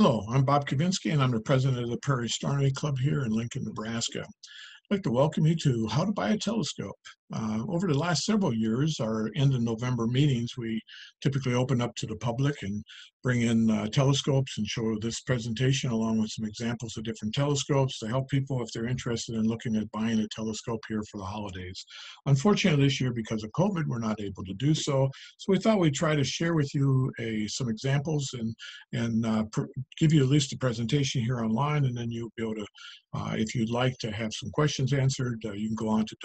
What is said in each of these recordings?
Hello, I'm Bob Kavinsky, and I'm the president of the Prairie Astronomy Club here in Lincoln, Nebraska. I'd like to welcome you to How to Buy a Telescope. Uh, over the last several years, our end of November meetings, we typically open up to the public and bring in uh, telescopes and show this presentation along with some examples of different telescopes to help people if they're interested in looking at buying a telescope here for the holidays. Unfortunately, this year, because of COVID, we're not able to do so. So we thought we'd try to share with you a, some examples and, and uh, give you at least a presentation here online, and then you'll be able to, uh, if you'd like to have some questions answered, uh, you can go on to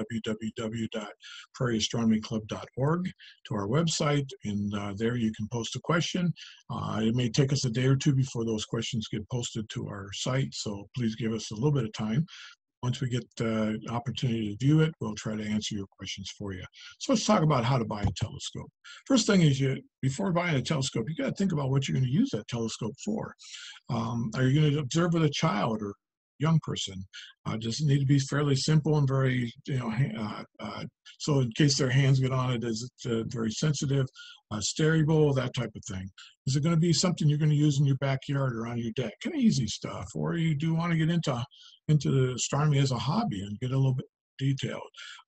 www.prairieastronomyclub.org to our website, and uh, there you can post a question. Uh, it may take us a day or two before those questions get posted to our site, so please give us a little bit of time. Once we get the uh, opportunity to view it, we'll try to answer your questions for you. So let's talk about how to buy a telescope. First thing is you, before buying a telescope, you got to think about what you're going to use that telescope for. Um, are you going to observe with a child or young person. Uh, does need to be fairly simple and very, you know, uh, uh, so in case their hands get on it, is it uh, very sensitive, uh, steerable, that type of thing. Is it going to be something you're going to use in your backyard or on your deck? Kind of easy stuff. Or you do want to get into into astronomy as a hobby and get a little bit detailed?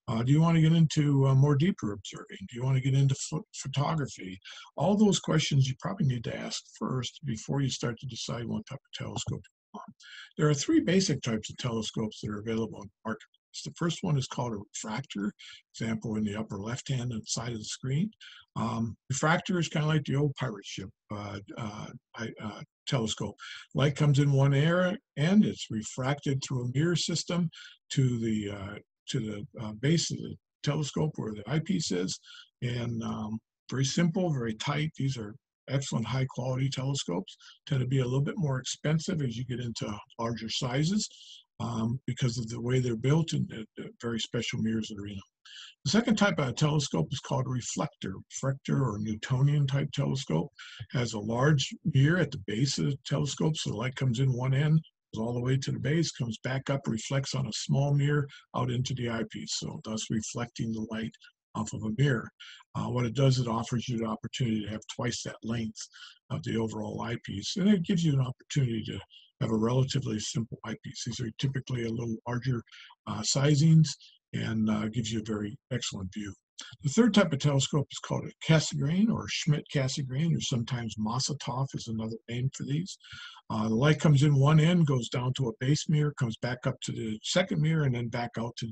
Uh, do you want to get into uh, more deeper observing? Do you want to get into photography? All those questions you probably need to ask first before you start to decide what type of telescope there are three basic types of telescopes that are available in the market. The first one is called a refractor, example in the upper left-hand side of the screen. Um, refractor is kind of like the old pirate ship uh, uh, uh, telescope. Light comes in one area and it's refracted through a mirror system to the uh, to the uh, base of the telescope where the eyepiece is, and um, very simple, very tight. These are excellent high quality telescopes tend to be a little bit more expensive as you get into larger sizes um, because of the way they're built and the, the very special mirrors that are in them. The second type of telescope is called a reflector. Reflector or Newtonian type telescope has a large mirror at the base of the telescope, so the light comes in one end, goes all the way to the base, comes back up, reflects on a small mirror out into the eyepiece, so thus reflecting the light off of a mirror. Uh, what it does, it offers you the opportunity to have twice that length of the overall eyepiece, and it gives you an opportunity to have a relatively simple eyepiece. These are typically a little larger uh, sizings and uh, gives you a very excellent view. The third type of telescope is called a Cassegrain or Schmidt-Cassegrain, or sometimes Maksutov is another name for these. Uh, the light comes in one end, goes down to a base mirror, comes back up to the second mirror, and then back out to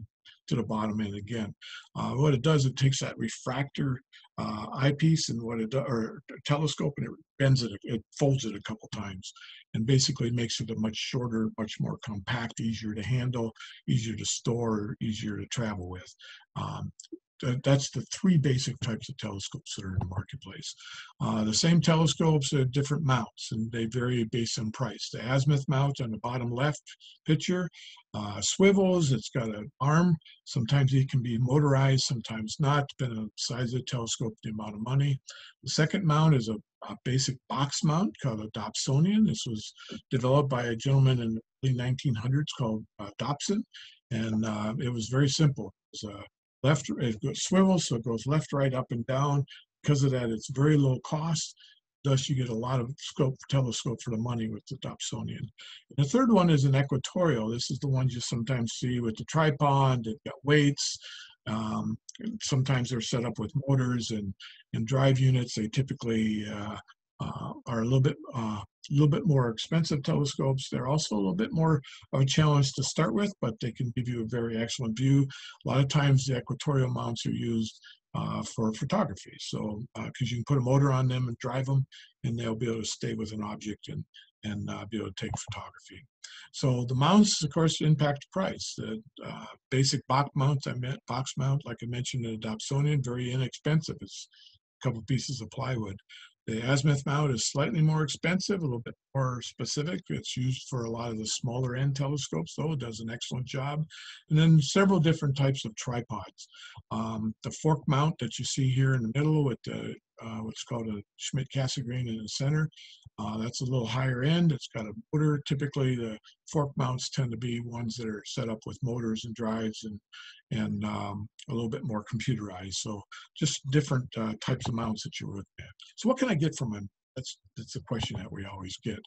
to the bottom end again. Uh, what it does, it takes that refractor uh, eyepiece and what it or telescope, and it bends it, it folds it a couple times, and basically makes it a much shorter, much more compact, easier to handle, easier to store, easier to travel with. Um, that's the three basic types of telescopes that are in the marketplace. Uh, the same telescopes have different mounts and they vary based on price. The azimuth mount on the bottom left picture uh, swivels, it's got an arm. Sometimes it can be motorized, sometimes not, depending on the size of the telescope, the amount of money. The second mount is a, a basic box mount called a Dobsonian. This was developed by a gentleman in the early 1900s called uh, Dobson, and uh, it was very simple. It was left, it swivels, so it goes left, right, up, and down. Because of that, it's very low cost. Thus, you get a lot of scope telescope for the money with the Dobsonian. And the third one is an equatorial. This is the ones you sometimes see with the tripod. They've got weights. Um, sometimes they're set up with motors and, and drive units. They typically uh, uh, are a little bit uh, a little bit more expensive telescopes. They're also a little bit more of a challenge to start with, but they can give you a very excellent view. A lot of times the equatorial mounts are used uh, for photography. So, because uh, you can put a motor on them and drive them, and they'll be able to stay with an object and and uh, be able to take photography. So the mounts, of course, impact price. The uh, basic box mount, I meant box mount, like I mentioned in the Dobsonian, very inexpensive. It's a couple pieces of plywood. The azimuth mount is slightly more expensive, a little bit more specific. It's used for a lot of the smaller end telescopes, though. It does an excellent job. And then several different types of tripods. Um, the fork mount that you see here in the middle with the uh, what's called a Schmidt-Cassegrain in the center. Uh, that's a little higher end. It's got a motor. Typically, the fork mounts tend to be ones that are set up with motors and drives and and um, a little bit more computerized. So just different uh, types of mounts that you're looking at. So what can I get from a that's that's the question that we always get.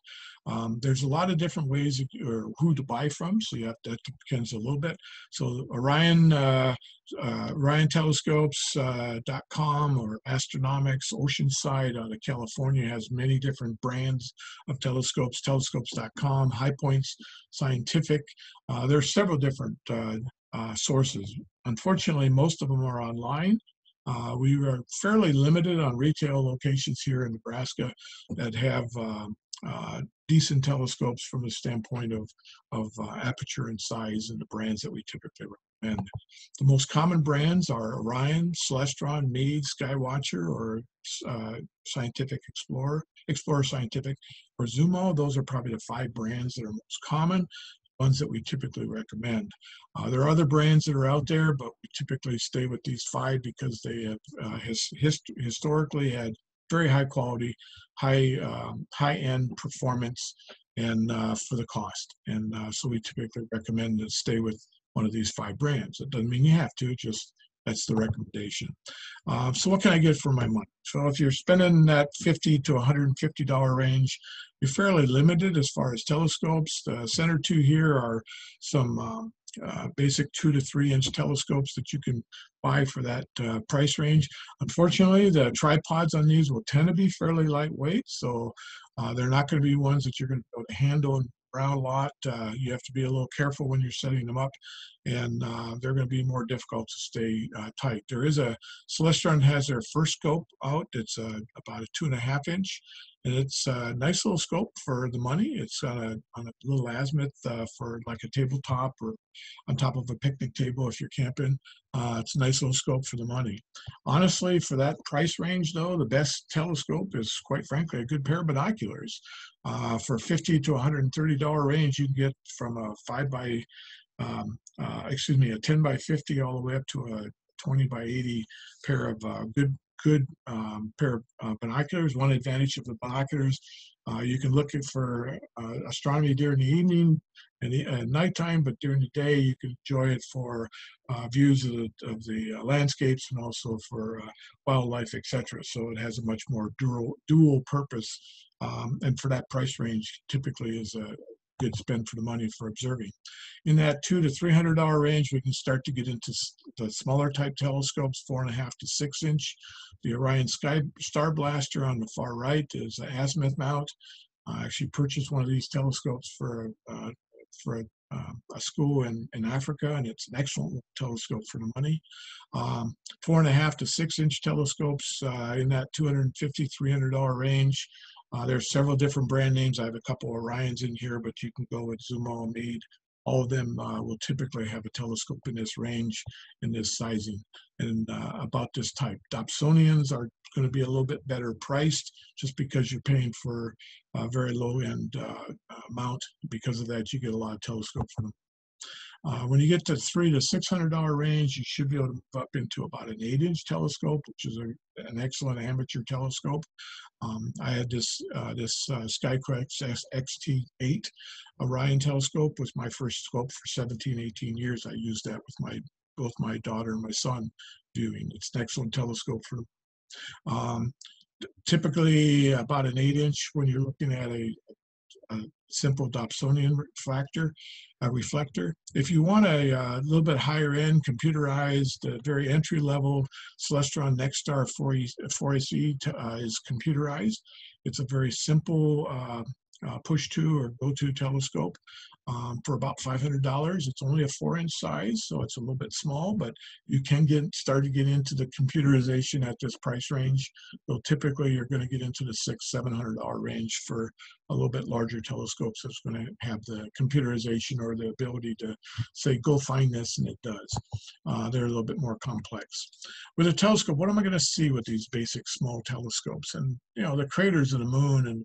Um, there's a lot of different ways or who to buy from, so you have to, that depends a little bit. So Orion, uh, uh, OrionTelescopes.com uh, or Astronomics, Oceanside out of California has many different brands of telescopes. Telescopes.com, High Points Scientific. Uh, there are several different uh, uh, sources. Unfortunately, most of them are online. Uh, we are fairly limited on retail locations here in Nebraska that have uh, uh, decent telescopes from the standpoint of, of uh, aperture and size and the brands that we typically recommend. The most common brands are Orion, Celestron, Meade, Skywatcher, or uh, Scientific Explorer, Explorer Scientific, or Zumo. Those are probably the five brands that are most common ones that we typically recommend. Uh, there are other brands that are out there, but we typically stay with these five because they have uh, his, hist historically had very high quality, high um, high end performance, and uh, for the cost. And uh, so we typically recommend to stay with one of these five brands. It doesn't mean you have to, just that's the recommendation. Uh, so what can I get for my money? So if you're spending that 50 to $150 range, you're fairly limited as far as telescopes. The center two here are some um, uh, basic two to three inch telescopes that you can buy for that uh, price range. Unfortunately, the tripods on these will tend to be fairly lightweight, so uh, they're not going to be ones that you're going to be able to handle and around a lot. Uh, you have to be a little careful when you're setting them up, and uh, they're going to be more difficult to stay uh, tight. There is a Celestron has their first scope out. It's uh, about a two and a half inch, it's a nice little scope for the money. It's on a, on a little azimuth uh, for like a tabletop or on top of a picnic table if you're camping. Uh, it's a nice little scope for the money. Honestly, for that price range, though, the best telescope is quite frankly a good pair of binoculars. Uh, for 50 to 130 dollar range, you can get from a five by, um, uh, excuse me, a 10 by 50 all the way up to a 20 by 80 pair of uh, good good um, pair of uh, binoculars. One advantage of the binoculars, uh, you can look for uh, astronomy during the evening and the, uh, nighttime, but during the day you can enjoy it for views of the, of the landscapes and also for wildlife, etc. So it has a much more dual, dual purpose. Um, and for that price range, typically is a good spend for the money for observing. In that two to three hundred dollar range, we can start to get into the smaller type telescopes, four and a half to six inch. The Orion Sky Star Blaster on the far right is an azimuth mount. I actually purchased one of these telescopes for uh, for a, uh, a, school in, in Africa, and it's an excellent telescope for the money. Um, four and a half to six inch telescopes uh, in that $250, $300 range. Uh, there's several different brand names. I have a couple Orions in here, but you can go with Zumo, Meade. All of them uh, will typically have a telescope in this range, in this sizing, and uh, about this type. Dobsonians are going to be a little bit better priced just because you're paying for a very low-end uh, mount. Because of that, you get a lot of telescopes from. Uh, when you get to three to six hundred dollar range, you should be able to move up into about an eight-inch telescope, which is a, an excellent amateur telescope. Um, I had this uh, this uh, Skyquest XT8 Orion telescope was my first scope for 17, 18 years. I used that with my both my daughter and my son viewing. It's an excellent telescope for. Um, typically about an eight inch when you're looking at a, a simple Dobsonian reflector, a reflector. If you want a, uh, little bit higher end, computerized, uh, very entry level, Celestron Nexstar 4SE uh, is computerized. It's a very simple uh, push to or go to telescope um, for about $500. It's only a four inch size, so it's a little bit small, but you can get start to get into the computerization at this price range. Though typically you're going to get into the six, seven hundred dollar range for a little bit larger telescopes that's going to have the computerization or the ability to say, go find this, and it does. Uh, they're a little bit more complex. With a telescope, what am I going to see with these basic small telescopes? And, you know, the craters of the moon and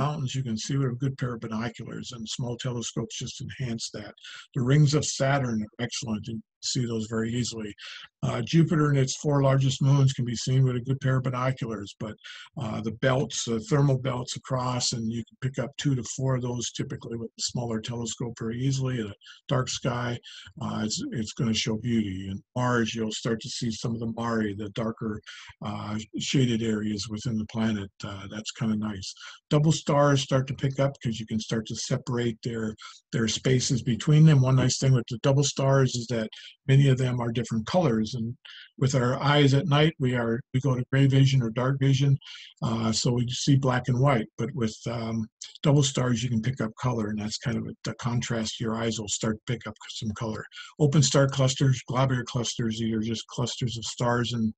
mountains you can see with a good pair of binoculars and small telescopes just enhance that. The rings of Saturn are excellent in see those very easily. Uh, Jupiter and its four largest moons can be seen with a good pair of binoculars, but uh, the belts, the thermal belts across, and you can pick up two to four of those typically with a smaller telescope very easily in a dark sky. Uh, it's it's going to show beauty. And Mars, you'll start to see some of the Mare, the darker uh, shaded areas within the planet. Uh, that's kind of nice. Double stars start to pick up because you can start to separate their their spaces between them. One nice thing with the double stars is that many of them are different colors and with our eyes at night we are we go to gray vision or dark vision uh, so we see black and white but with um, double stars you can pick up color and that's kind of a, the contrast. Your eyes will start to pick up some color. Open star clusters globular clusters these are just clusters of stars in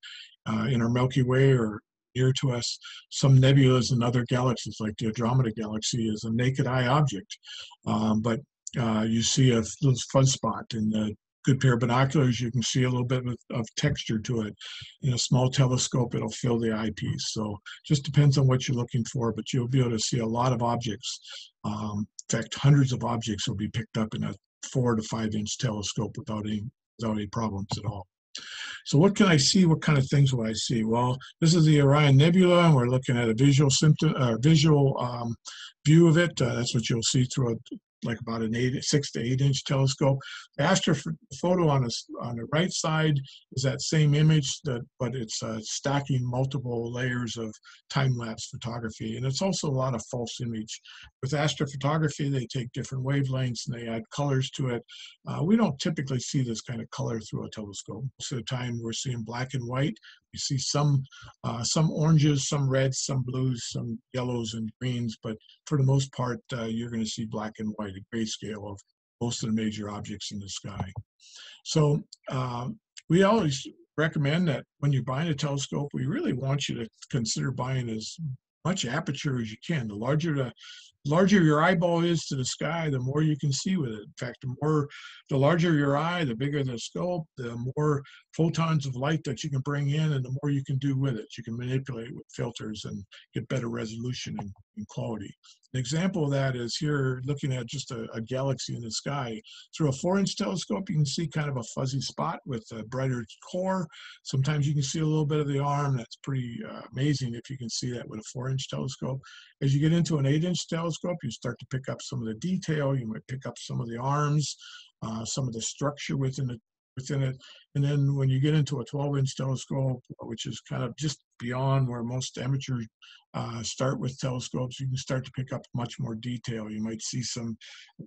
uh, in our milky way or near to us. Some nebulas and other galaxies like the andromeda galaxy is a naked eye object um, but uh, you see a little fuzz spot in the good pair of binoculars, you can see a little bit of, texture to it. In a small telescope, it'll fill the eyepiece. So just depends on what you're looking for, but you'll be able to see a lot of objects. Um, in fact, hundreds of objects will be picked up in a four to five inch telescope without any, without any problems at all. So what can I see? What kind of things will I see? Well, this is the Orion Nebula, and we're looking at a visual symptom, uh, visual um, view of it. Uh, that's what you'll see through a like about an eight, six to eight inch telescope. The astrophoto on, a, on the right side is that same image, that, but it's uh, stacking multiple layers of time-lapse photography. And it's also a lot of false image. With astrophotography, they take different wavelengths and they add colors to it. Uh, we don't typically see this kind of color through a telescope. Most of the time, we're seeing black and white. You see some uh, some oranges, some reds, some blues, some yellows and greens, but for the most part, uh, you're going to see black and white, a grayscale of most of the major objects in the sky. So um, we always recommend that when you're buying a telescope, we really want you to consider buying as much aperture as you can. The larger the larger your eyeball is to the sky, the more you can see with it. In fact, the more, the larger your eye, the bigger the scope, the more photons of light that you can bring in, and the more you can do with it. You can manipulate with filters and get better resolution and, and quality. An example of that is here looking at just a, a, galaxy in the sky. Through a four inch telescope, you can see kind of a fuzzy spot with a brighter core. Sometimes you can see a little bit of the arm. That's pretty uh, amazing if you can see that with a four inch telescope. As you get into an eight inch telescope, you start to pick up some of the detail. You might pick up some of the arms, uh, some of the structure within the within it. And then when you get into a 12 inch telescope, which is kind of just beyond where most amateurs uh, start with telescopes, you can start to pick up much more detail. You might see some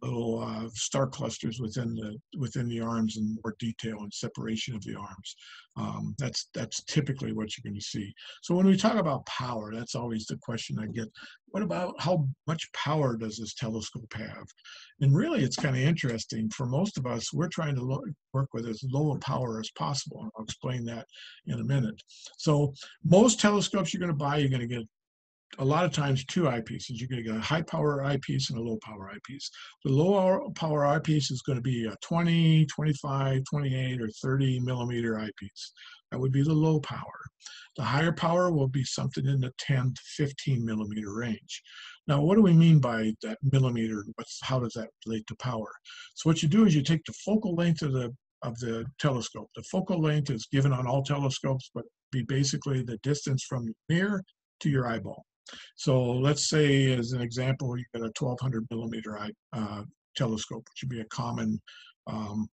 little uh, star clusters within the within the arms and more detail and separation of the arms. Um, that's that's typically what you're going to see. So when we talk about power, that's always the question I get. What about how much power does this telescope have? And really, it's kind of interesting. For most of us, we're trying to work with as low a power as possible. I'll explain that in a minute. So most telescopes you're going to buy, you're going to get a lot of times two eyepieces. You're going to get a high power eyepiece and a low power eyepiece. The low power eyepiece is going to be a 20, 25, 28, or 30 millimeter eyepiece. That would be the low power. The higher power will be something in the 10 to 15 millimeter range. Now, what do we mean by that millimeter? What's, how does that relate to power? So what you do is you take the focal length of the of the telescope. The focal length is given on all telescopes, but be basically the distance from near to your eyeball. So let's say, as an example, you get a 1200 millimeter uh, telescope, which would be a common um,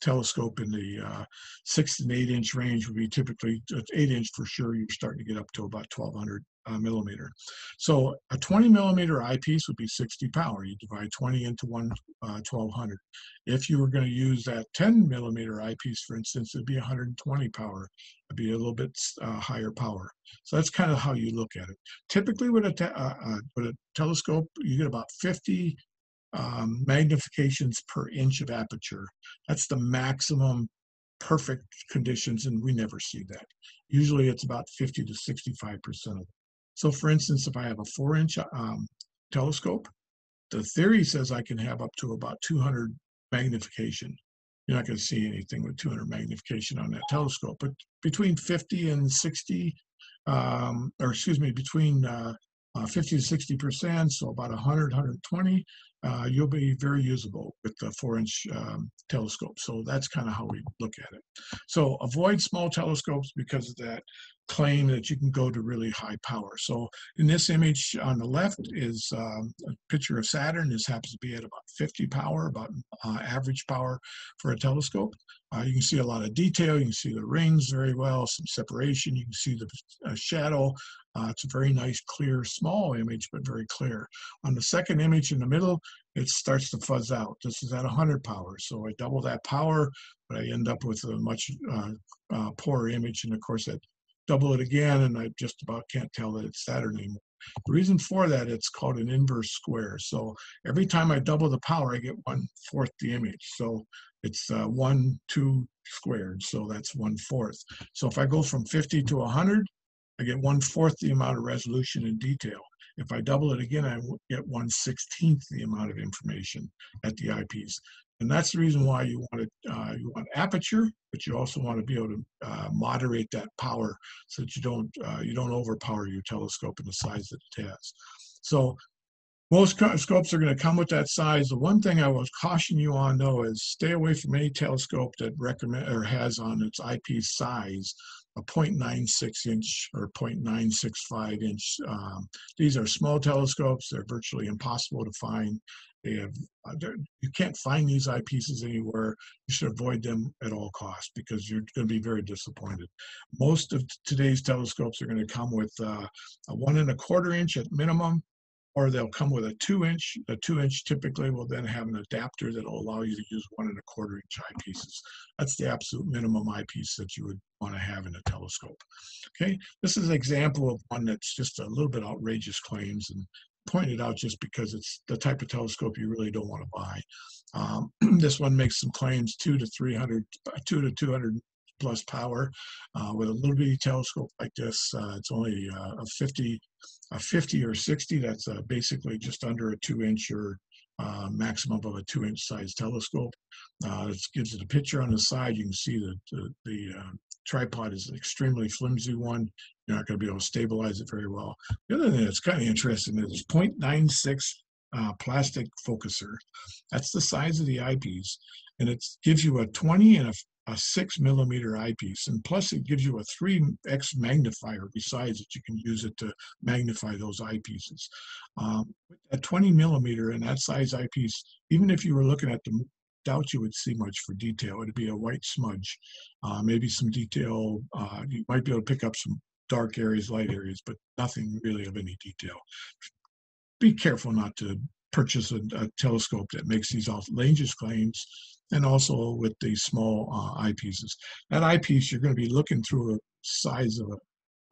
telescope in the uh, six and eight inch range would be typically eight inch for sure. You're starting to get up to about 1200 uh, millimeter. So a 20 millimeter eyepiece would be 60 power. You divide 20 into one uh, 1200. If you were going to use that 10 millimeter eyepiece, for instance, it'd be 120 power. It'd be a little bit uh, higher power. So that's kind of how you look at it. Typically, with a, uh, uh, with a telescope, you get about 50 um, magnifications per inch of aperture. That's the maximum perfect conditions, and we never see that. Usually it's about 50 to 65% of. So for instance, if I have a four inch um, telescope, the theory says I can have up to about 200 magnification. You're not going to see anything with 200 magnification on that telescope, but between 50 and 60, um, or excuse me, between uh, uh, 50 to 60 percent, so about 100, 120, uh, you'll be very usable with the four inch um, telescope. So that's kind of how we look at it. So avoid small telescopes because of that claim that you can go to really high power. So in this image on the left is um, a picture of Saturn. This happens to be at about 50 power, about uh, average power for a telescope. Uh, you can see a lot of detail. You can see the rings very well, some separation. You can see the uh, shadow. Uh, it's a very nice, clear, small image, but very clear. On the second image in the middle, it starts to fuzz out. This is at 100 power. So I double that power, but I end up with a much uh, uh, poorer image. And of course, at double it again, and I just about can't tell that it's Saturn anymore. The reason for that, it's called an inverse square. So every time I double the power, I get one fourth the image. So it's uh, one, two squared. So that's one fourth. So if I go from 50 to 100, I get one fourth the amount of resolution and detail. If I double it again, I get one sixteenth the amount of information at the eyepiece. And that's the reason why you want to, uh, you want aperture, but you also want to be able to uh, moderate that power so that you don't uh, you don't overpower your telescope and the size that it has. So most scopes are going to come with that size. The one thing I will caution you on though is stay away from any telescope that recommend or has on its eyepiece size a 0.96 inch or 0.965 inch. Um, these are small telescopes. They're virtually impossible to find. They have, uh, you can't find these eyepieces anywhere. You should avoid them at all costs because you're going to be very disappointed. Most of today's telescopes are going to come with uh, a one and a quarter inch at minimum, or they'll come with a two inch. The two inch typically will then have an adapter that will allow you to use one and a quarter inch eyepieces. That's the absolute minimum eyepiece that you would want to have in a telescope. Okay, this is an example of one that's just a little bit outrageous claims and pointed out just because it's the type of telescope you really don't want to buy. Um, this one makes some claims two to 300, two to 200 plus power. Uh, with a little bitty telescope like this, uh, it's only uh, a 50, a 50 or 60. That's uh, basically just under a two inch or uh, maximum of a two inch size telescope. It gives it a picture on the side. You can see that the, the tripod is an extremely flimsy one. You're not going to be able to stabilize it very well. The other thing that's kind of interesting is 0.96 uh, plastic focuser. That's the size of the eyepiece, and it gives you a 20 and a, a 6 millimeter eyepiece. And plus, it gives you a 3x magnifier besides that you can use it to magnify those eyepieces. Um, at 20 millimeter and that size eyepiece, even if you were looking at the doubt you would see much for detail. It'd be a white smudge, uh, maybe some detail. Uh, you might be able to pick up some dark areas, light areas, but nothing really of any detail. Be careful not to purchase a, a telescope that makes these outlandish claims and also with the small uh, eyepieces. That eyepiece, you're going to be looking through a size of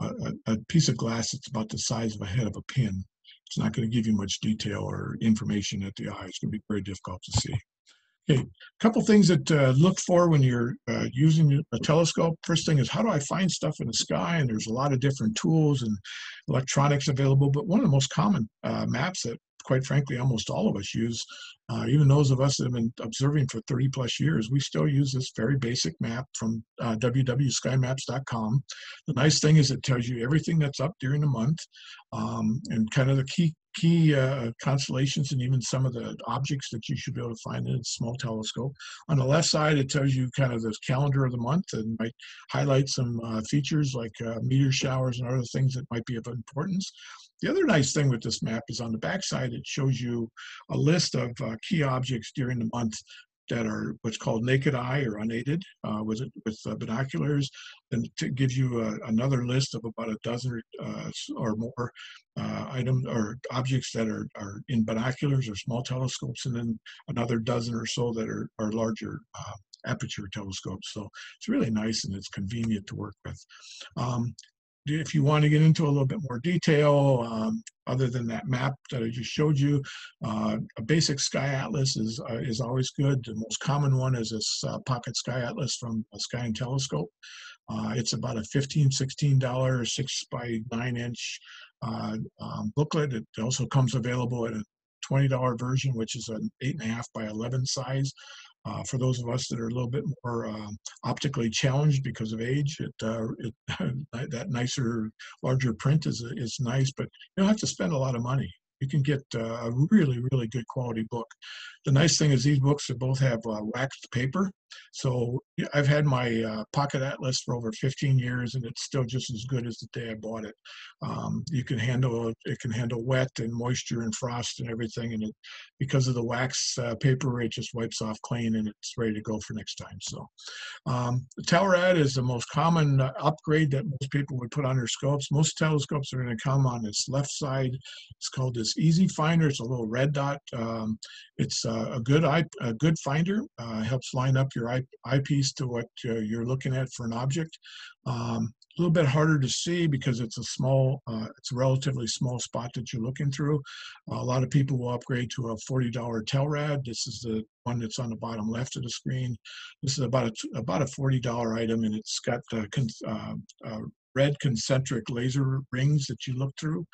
a, a, a piece of glass that's about the size of a head of a pin. It's not going to give you much detail or information at the eye. It's going to be very difficult to see. Okay, a couple things that uh, look for when you're uh, using a telescope. First thing is how do I find stuff in the sky? And there's a lot of different tools and electronics available, but one of the most common uh, maps that quite frankly almost all of us use, uh, even those of us that have been observing for 30 plus years, we still use this very basic map from uh, www.skymaps.com. The nice thing is it tells you everything that's up during the month um, and kind of the key key uh, constellations and even some of the objects that you should be able to find in a small telescope. On the left side, it tells you kind of the calendar of the month and might highlight some uh, features like uh, meteor showers and other things that might be of importance. The other nice thing with this map is on the back side, it shows you a list of uh, key objects during the month that are what's called naked eye or unaided uh, with with uh, binoculars, and it gives you a, another list of about a dozen uh, or more uh, items or objects that are, are in binoculars or small telescopes, and then another dozen or so that are, are larger uh, aperture telescopes. So it's really nice and it's convenient to work with. Um, if you want to get into a little bit more detail, um, other than that map that I just showed you, uh, a basic sky atlas is uh, is always good. The most common one is this uh, pocket sky atlas from Sky and Telescope. Uh, it's about a 15 $16 six by nine inch uh, um, booklet. It also comes available at a $20 version, which is an eight and a half by 11 size. Uh, for those of us that are a little bit more uh, optically challenged because of age, it, uh, it that nicer, larger print is is nice, but you don't have to spend a lot of money. You can get uh, a really, really good quality book. The nice thing is these books both have uh, waxed paper. So I've had my uh, Pocket Atlas for over 15 years and it's still just as good as the day I bought it. Um, you can handle, it can handle wet and moisture and frost and everything. And it, because of the wax uh, paper, it just wipes off clean and it's ready to go for next time. So um, the Telrad is the most common uh, upgrade that most people would put on their scopes. Most telescopes are going to come on its left side. It's called this EZ Finder. It's a little red dot. Um, it's uh, a good eye, a good finder. Uh, helps line up your eye, eyepiece to what uh, you're looking at for an object. Um, a little bit harder to see because it's a small, uh, it's a relatively small spot that you're looking through. a lot of people will upgrade to a $40 Telrad. This is the one that's on the bottom left of the screen. This is about a, about a $40 item and it's got uh, uh, uh, red concentric laser rings that you look through.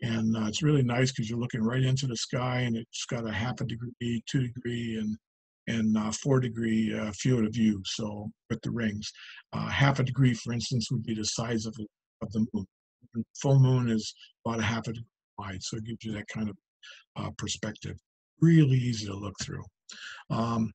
And uh, it's really nice because you're looking right into the sky and it's got a half a degree, two degree, and and uh, four degree uh, field of view. So with the rings, uh, half a degree, for instance, would be the size of, of the moon. full moon is about a half a degree wide, so it gives you that kind of uh, perspective. Really easy to look through. Um,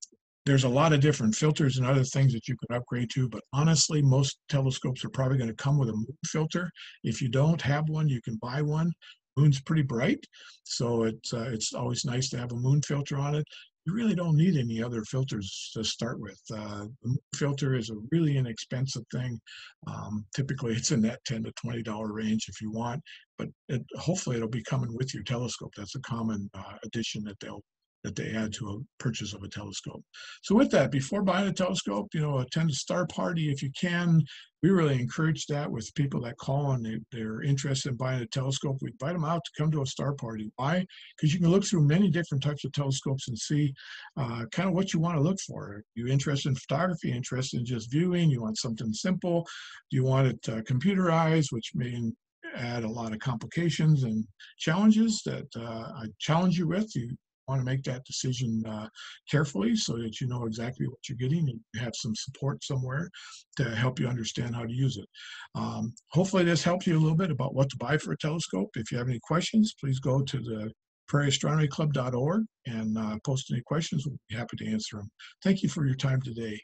there's a lot of different filters and other things that you can upgrade to, but honestly, most telescopes are probably going to come with a moon filter. If you don't have one, you can buy one. Moon's pretty bright, so it's uh, it's always nice to have a moon filter on it you really don't need any other filters to start with. Uh, the filter is a really inexpensive thing. Um, typically, it's in that 10 to $20 range if you want, but it, hopefully it'll be coming with your telescope. That's a common uh, addition that they'll that they add to a purchase of a telescope. So with that, before buying a telescope, you know, attend a star party if you can. We really encourage that with people that call and they, they're interested in buying a telescope. We invite them out to come to a star party. Why? Because you can look through many different types of telescopes and see uh, kind of what you want to look for. Are you interested in photography, interested in just viewing? You want something simple? Do you want it uh, computerized, which may add a lot of complications and challenges that uh, I challenge you with. You want to make that decision uh, carefully so that you know exactly what you're getting and have some support somewhere to help you understand how to use it. Um, hopefully this helps you a little bit about what to buy for a telescope. If you have any questions, please go to the prairieastronomyclub.org and uh, post any questions. We'll be happy to answer them. Thank you for your time today.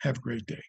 Have a great day.